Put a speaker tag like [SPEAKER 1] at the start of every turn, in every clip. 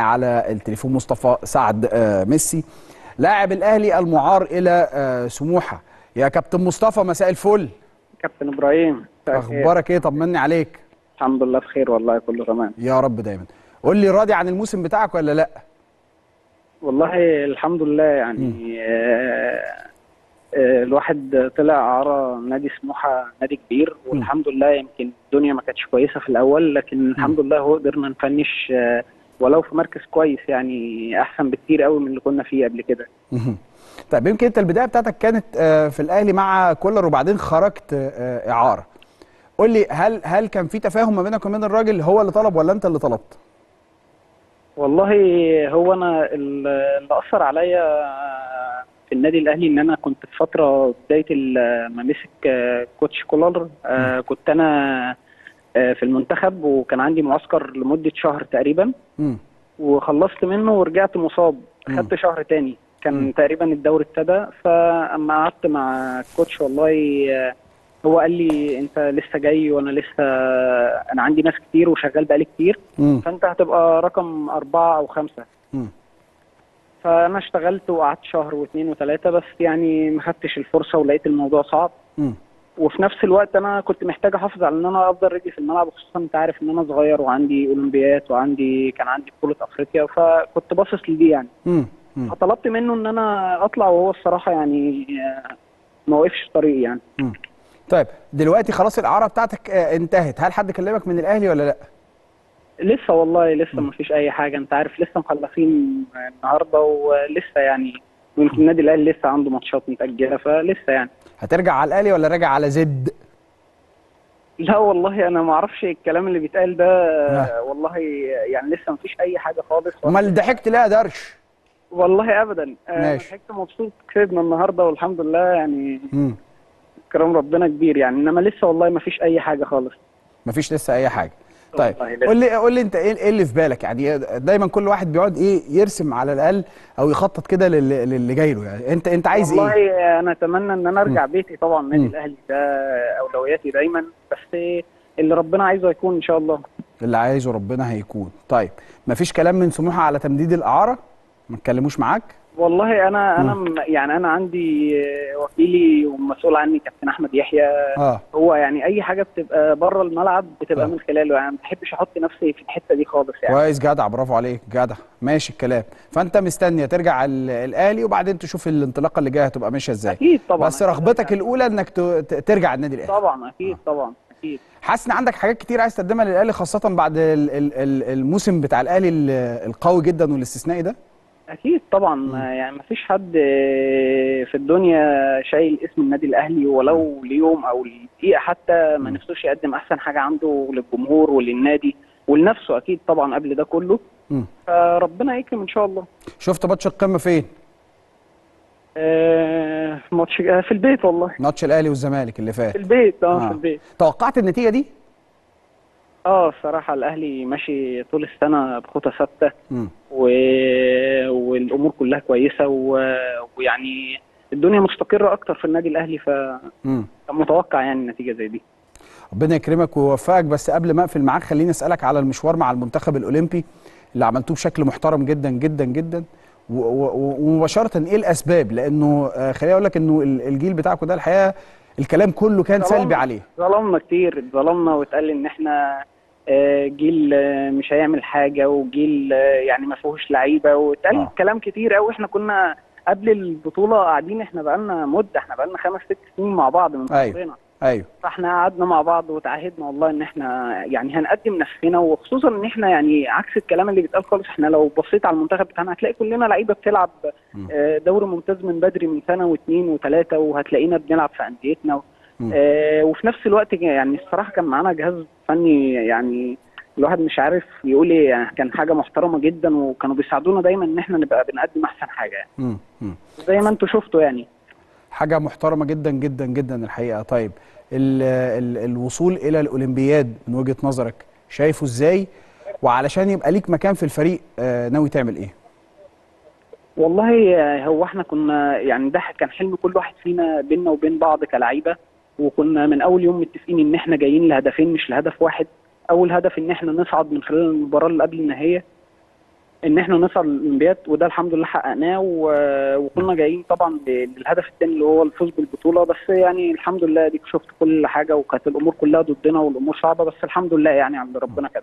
[SPEAKER 1] على التليفون مصطفى سعد آه، ميسي. لاعب الأهلي المعار إلى آه، سموحة. يا كابتن مصطفى مساء الفل.
[SPEAKER 2] كابتن إبراهيم.
[SPEAKER 1] أخبارك إيه؟ طمني عليك.
[SPEAKER 2] الحمد لله بخير والله كله تمام.
[SPEAKER 1] يا رب دايما. قول لي راضي عن الموسم بتاعك ولا لأ؟
[SPEAKER 2] والله الحمد لله يعني آه الواحد طلع اعاره نادي سموحة نادي كبير والحمد لله يمكن الدنيا ما كانتش كويسة في الأول لكن الحمد لله هو قدرنا نفنش آه ولو في مركز كويس يعني أحسن بكتير قوي من اللي كنا فيه قبل كده.
[SPEAKER 1] طيب يمكن أنت البداية بتاعتك كانت آه، في الأهلي مع كولر وبعدين خرجت آه، إعارة. قول لي هل هل كان في تفاهم ما بينك وبين الراجل هو اللي طلب ولا أنت اللي طلبت؟
[SPEAKER 2] والله هو أنا اللي أثر عليا في النادي الأهلي إن أنا كنت في فترة بداية ما مسك آه، كوتش كولر آه، كنت أنا آه، في المنتخب وكان عندي معسكر لمدة شهر تقريبا
[SPEAKER 1] مم.
[SPEAKER 2] وخلصت منه ورجعت مصاب. خدت شهر تاني كان
[SPEAKER 1] مم.
[SPEAKER 2] تقريبا الدوري ابتدى فأما قعدت مع الكوتش والله آه، هو قال لي أنت لسه جاي وأنا لسه أنا عندي ناس كتير وشغال بقالي كتير
[SPEAKER 1] مم.
[SPEAKER 2] فأنت هتبقى رقم أربعة أو خمسة
[SPEAKER 1] مم.
[SPEAKER 2] فأنا اشتغلت وقعدت شهر واثنين وثلاثة بس يعني ما خدتش الفرصة ولقيت الموضوع صعب
[SPEAKER 1] مم.
[SPEAKER 2] وفي نفس الوقت أنا كنت محتاج أحافظ على إن أنا أفضل رجلي في الملعب خصوصا أنت عارف إن أنا صغير وعندي أولمبيات وعندي كان عندي بطولة أفريقيا فكنت باصص لدي يعني
[SPEAKER 1] مم. مم.
[SPEAKER 2] فطلبت منه إن أنا أطلع وهو الصراحة يعني ما وقفش طريقي يعني
[SPEAKER 1] مم. طيب دلوقتي خلاص الأعارة بتاعتك آه، انتهت هل حد كلمك من الأهلي ولا لأ
[SPEAKER 2] لسه والله لسه ما فيش أي حاجة أنت عارف لسه مخلصين النهاردة ولسه يعني النادي الأهلي لسه عنده ماتشات متأجلة فلسه يعني
[SPEAKER 1] هترجع على الاهلي ولا راجع على زد؟
[SPEAKER 2] لا والله أنا ما أعرفش الكلام اللي بيتقال ده.
[SPEAKER 1] لا.
[SPEAKER 2] والله يعني لسه ما فيش أي حاجة خالص.
[SPEAKER 1] أمال ضحكت ليه يا درش.
[SPEAKER 2] والله ابدا. آه،
[SPEAKER 1] ماشي.
[SPEAKER 2] ضحكت مبسوط كسبنا النهارده والحمد لله يعني. كرم ربنا كبير يعني. إنما لسه والله ما فيش أي حاجة خالص.
[SPEAKER 1] مفيش لسه أي حاجة. طيب
[SPEAKER 2] والله.
[SPEAKER 1] قول لي قول لي انت إيه إيه اللي في بالك؟ يعني دايما كل واحد بيقعد إيه يرسم على الأقل أو يخطط كده للي, للي جاي له يعني. انت انت عايز
[SPEAKER 2] والله
[SPEAKER 1] إيه
[SPEAKER 2] أنا أتمنى إن أنا أرجع بيتي طبعا النادي. الأهلي ده أولوياتي دايما. بس اللي ربنا عايزه يكون إن شاء الله.
[SPEAKER 1] اللي عايزه ربنا هيكون. طيب مفيش كلام من سموحة على تمديد الإعارة؟ ما اتكلموش معاك؟
[SPEAKER 2] والله أنا أنا م- يعني أنا عندي آه، وكيلي ومسؤول عني كابتن أحمد يحيى.
[SPEAKER 1] آه.
[SPEAKER 2] هو يعني أي حاجة بتبقى بره الملعب بتبقى
[SPEAKER 1] آه.
[SPEAKER 2] من خلاله يعني ما بحبش أحط نفسي في الحتة دي خالص يعني.
[SPEAKER 1] كويس جدع برافو عليك جدع. ماشي الكلام. فأنت مستني ترجع ال- الأهلي وبعدين تشوف الانطلاقة اللي جاية هتبقى ماشية إزاي.
[SPEAKER 2] أكيد طبعا
[SPEAKER 1] بس رغبتك
[SPEAKER 2] أرجع.
[SPEAKER 1] الأولى إنك ترجع النادي الأهلي.
[SPEAKER 2] طبعا أكيد طبعا أكيد.
[SPEAKER 1] حاسس إن عندك حاجات كتير عايز تقدمها للأهلي خاصة بعد ال- ال- ال- الموسم بتاع الأهلي ال- القوي جدا والاستثنائي ده؟
[SPEAKER 2] أكيد طبعا. يعني ما فيش حد آه، في الدنيا شايل اسم النادي الأهلي ولو ليوم أو لدقيقة حتى ما نفسوش يقدم أحسن حاجة عنده للجمهور وللنادي ولنفسه أكيد طبعا قبل ده كله. فربنا يكرم إن شاء الله.
[SPEAKER 1] شفت ماتش القمة فين؟
[SPEAKER 2] آه، ماتش آه، في البيت والله.
[SPEAKER 1] ماتش الأهلي والزمالك اللي فات.
[SPEAKER 2] في البيت آه
[SPEAKER 1] آه.
[SPEAKER 2] في البيت.
[SPEAKER 1] توقعت النتيجة دي؟
[SPEAKER 2] آه الصراحة الأهلي ماشي طول السنة بخطى ثابتة.
[SPEAKER 1] مم.
[SPEAKER 2] و... والأمور كلها كويسة و... ويعني الدنيا مستقرة أكتر في النادي الأهلي فكان
[SPEAKER 1] مم.
[SPEAKER 2] متوقع يعني نتيجة زي دي.
[SPEAKER 1] ربنا يكرمك ويوفقك. بس قبل ما أقفل معاك خليني أسألك على المشوار مع المنتخب الأولمبي اللي عملتوه بشكل محترم جدا جدا جدا. ومباشرة إيه الأسباب؟ لأنه آه، خليني أقول لك إنه ال- الجيل بتاعكم ده الحقيقة الكلام كله كان سلبي عليه.
[SPEAKER 2] ظلمنا كتير اتظلمنا واتقال إن إحنا آه، جيل آه، مش هيعمل حاجة وجيل آه، يعني ما فيهوش لعيبة واتقال
[SPEAKER 1] آه.
[SPEAKER 2] كلام كتير أوي إحنا كنا قبل البطولة قاعدين إحنا بقالنا مدة إحنا بقالنا خمس ست سنين مع بعض من
[SPEAKER 1] أيوة. أيوه
[SPEAKER 2] فإحنا قعدنا مع بعض وتعهدنا والله إن إحنا يعني هنقدم نفسنا وخصوصا إن إحنا يعني عكس الكلام اللي بيتقال خالص إحنا لو بصيت على المنتخب بتاعنا هتلاقي كلنا لعيبة بتلعب. آه، دوري ممتاز من بدري من سنة واثنين وثلاثه وهتلاقينا بنلعب في
[SPEAKER 1] أنديتنا.
[SPEAKER 2] آه، وفي نفس الوقت يعني الصراحة كان معانا جهاز فني يعني الواحد مش عارف يقول إيه يعني كان حاجة محترمة جدا وكانوا بيساعدونا دايما إن إحنا نبقى بنقدم أحسن حاجة يعني.
[SPEAKER 1] مم. مم.
[SPEAKER 2] زي ما أنتم شفتوا يعني.
[SPEAKER 1] حاجة محترمة جدا جدا جدا الحقيقة. طيب ال ال الوصول إلى الأولمبياد من وجهة نظرك شايفه إزاي؟ وعلشان يبقى ليك مكان في الفريق آه، ناوي تعمل إيه؟
[SPEAKER 2] والله آه، هو إحنا كنا يعني ده كان حلم كل واحد فينا بيننا وبين بعض كلعيبه وكنا من أول يوم متفقين إن إحنا جايين لهدفين مش لهدف واحد. أول هدف إن إحنا نصعد من خلال المباراة اللي قبل النهائية. إن إحنا نصعد للأولمبياد وده الحمد لله حققناه وكنا جايين طبعا للهدف الثاني اللي هو الفوز بالبطولة. بس يعني الحمد لله ديك شفت كل حاجة وكانت الأمور كلها ضدنا والأمور صعبة بس الحمد لله يعني عند ربنا كده.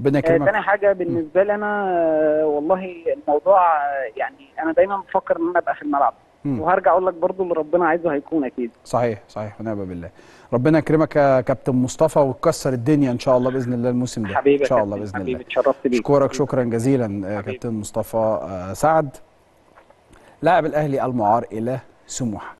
[SPEAKER 1] ربنا
[SPEAKER 2] آه،
[SPEAKER 1] يكرمك.
[SPEAKER 2] تاني حاجة بالنسبة لي أنا آه، والله الموضوع آه، يعني أنا دايما بفكر إن أنا أبقى في الملعب. وهرجع أقول لك برضو اللي ربنا عايزه هيكون أكيد.
[SPEAKER 1] صحيح صحيح. ونعم بالله. ربنا يكرمك يا كابتن مصطفى وتكسر الدنيا إن شاء الله بإذن الله الموسم ده.
[SPEAKER 2] حبيبي إن
[SPEAKER 1] شاء الله بإذن
[SPEAKER 2] حبيبي
[SPEAKER 1] الله.
[SPEAKER 2] اتشرفت بيك.
[SPEAKER 1] أشكرك شكرا جزيلا
[SPEAKER 2] حبيبي.
[SPEAKER 1] كابتن مصطفى آه، سعد. لاعب الأهلي المعار إلى سموحة.